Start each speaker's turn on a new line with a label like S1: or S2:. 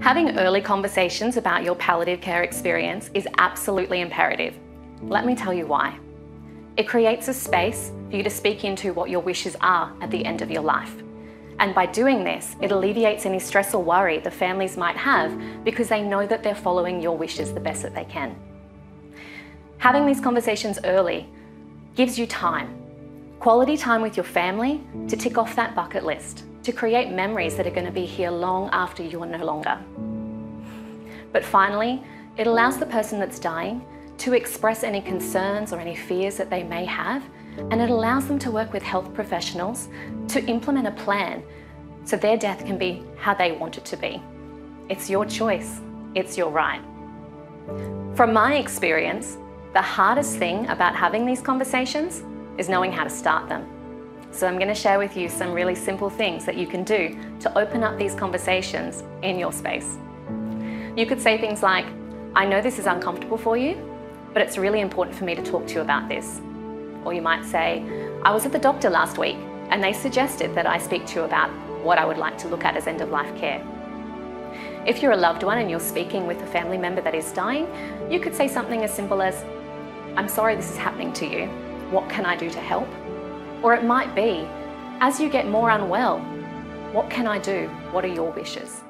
S1: Having early conversations about your palliative care experience is absolutely imperative. Let me tell you why. It creates a space for you to speak into what your wishes are at the end of your life. And by doing this, it alleviates any stress or worry the families might have because they know that they're following your wishes the best that they can. Having these conversations early gives you time, quality time with your family to tick off that bucket list, to create memories that are going to be here long after you are no longer. But finally, it allows the person that's dying to express any concerns or any fears that they may have, and it allows them to work with health professionals to implement a plan so their death can be how they want it to be. It's your choice, it's your right. From my experience, the hardest thing about having these conversations is knowing how to start them. So I'm going to share with you some really simple things that you can do to open up these conversations in your space. You could say things like, I know this is uncomfortable for you, but it's really important for me to talk to you about this. Or you might say, I was at the doctor last week and they suggested that I speak to you about what I would like to look at as end of life care. If you're a loved one and you're speaking with a family member that is dying, you could say something as simple as, I'm sorry this is happening to you. What can I do to help? Or it might be, as you get more unwell, what can I do? What are your wishes?